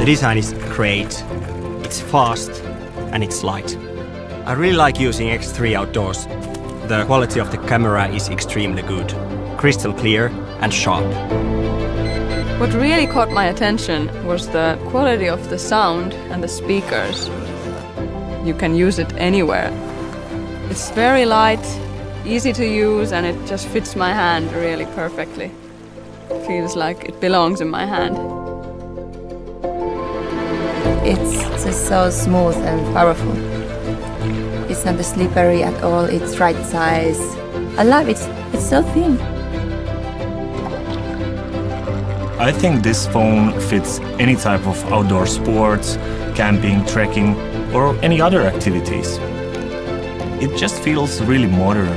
The design is great, it's fast, and it's light. I really like using X3 outdoors. The quality of the camera is extremely good, crystal clear and sharp. What really caught my attention was the quality of the sound and the speakers. You can use it anywhere. It's very light, easy to use, and it just fits my hand really perfectly. Feels like it belongs in my hand. It's just so smooth and powerful. It's not slippery at all, it's right size. I love it, it's so thin. I think this phone fits any type of outdoor sports, camping, trekking, or any other activities. It just feels really modern.